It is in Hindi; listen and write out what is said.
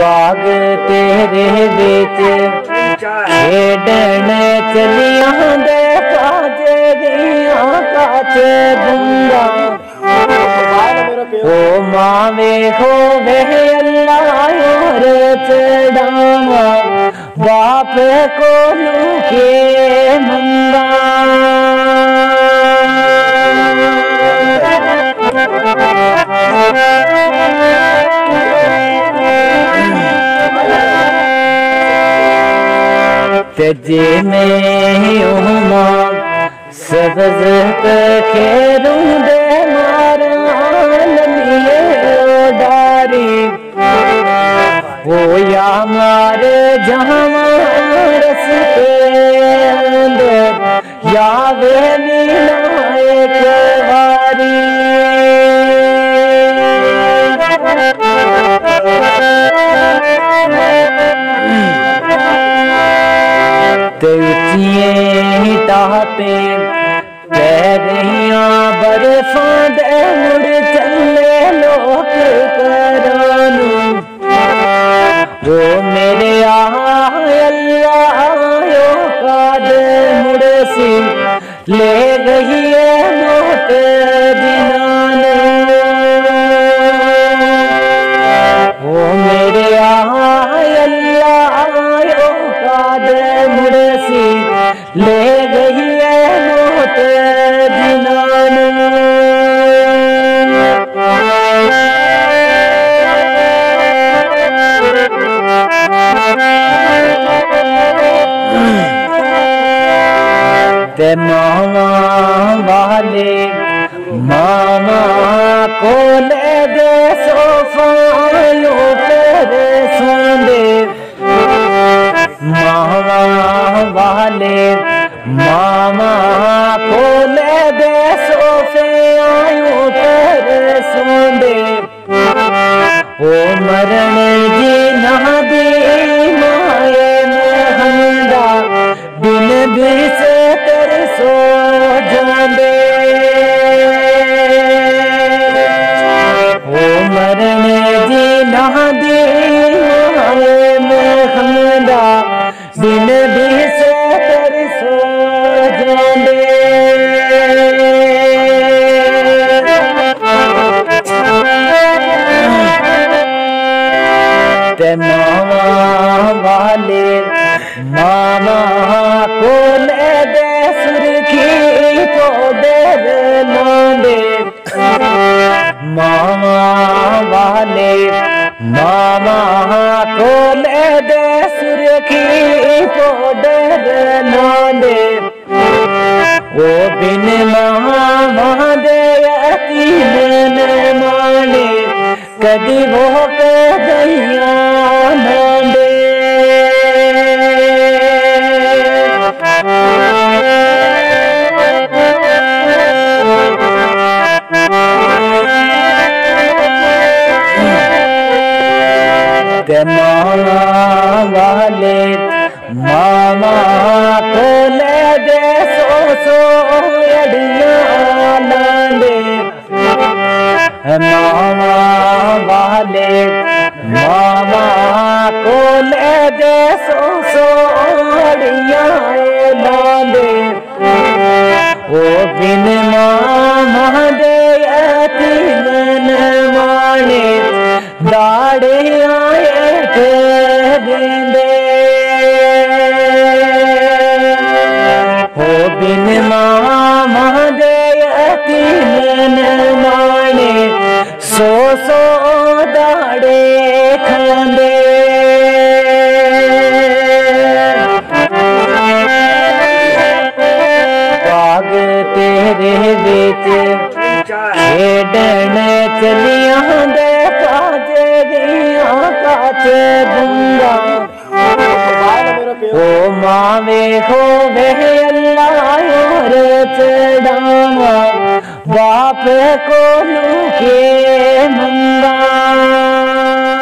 बाग तेरे बिच। खेडन चलिया दे काज दिया काच दूँगा मावे हो वे अल्लाह और बाप को के मंगा। तजे में उमा सब्ज खेरूं दे डारी वो या मार जहाँ रसते अंदर या वे मीना तेचिए टापे पैरिया बरफां दे मुड़ चले लोक करानू वो मेरे अल्लाह काद मुड़ सी ले गई है मौत जिनान वो मेरे अल्लाह जिनान मामा वाले मामा को ले दे सोफायो तेरे सोंदे मामा वाले मामा सोंदे ओ मरण जी ना दी माए महंदा बिन बिस कर सो जांदे ओ मरण जी ना दी माए महंदा बिन बिस ते मामा वाले। मामा को ले दे सुरखी को दे लांदे मामा वाले, मामा को ले दे सुरखी को दे लांदे ओ बिन मामा दे यतीम माने कदी वो ते मामा वाले मामा को ले दे सो सो मामा वाले मामा को ले दे यतीम माने, सो सो दाड़े खांदे। बाग तेरे बिच खेडन चलिया दे काज दिया काच दूँगा ओ मावे हो वे अल्लाह और चढ़ावा। बाप को लुके मंगा।